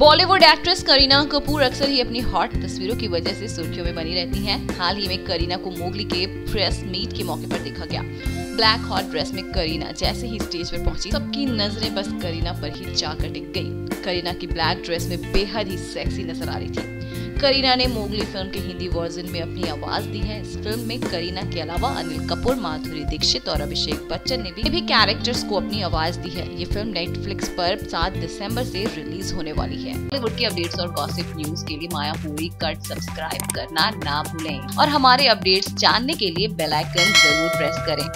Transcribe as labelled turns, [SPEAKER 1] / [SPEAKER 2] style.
[SPEAKER 1] Bollywood actress Kareena Kapoor अक्सर ही अपनी hot तस्वीरों की वजह से सुर्खियों में बनी रहती हैं। हाल ही में करीना को मोगली के प्रेस मीट के मौके पर देखा गया। ब्लैक हॉट ड्रेस में करीना जैसे ही स्टेज पर पहुँची, सबकी नज़रें बस करीना पर ही जाकर टिक गई। करीना की ब्लैक ड्रेस में बेहद ही सेक्सी नज़र आ रही थी। करीना ने मोगली फ़िल्म के हिंदी वर्जन में अपनी आवाज़ दी है। इस फ़िल्म में करीना के अलावा अनिल कपूर माधुरी दीक्षित और अभिषेक बच्चन ने भी, कैरेक्टर्स को अपनी आवाज़ दी है। ये फ़िल्म नेटफ्लिक्स पर 7 दिसंबर से रिलीज़ होने वाली है। बॉलीवुड की अपडेट्स और गॉसिप न्यूज़ के लिए माया पूरी कट सब्सक्राइब करना ना भूलें। और हमारे अपडेट्स जानने के लिए बेलाइकन ज़रूर प्रेस करें।